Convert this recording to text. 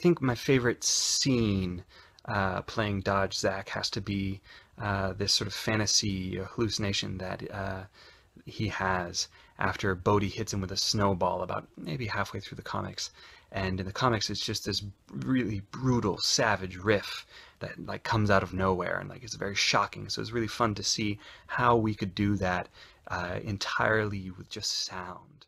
think my favorite scene uh, playing Dodge Zack has to be uh, this sort of fantasy hallucination that uh, he has after Bode hits him with a snowball about maybe halfway through the comics. And in the comics, it's just this really brutal, savage riff that like comes out of nowhere and like it's very shocking. So it's really fun to see how we could do that uh, entirely with just sound.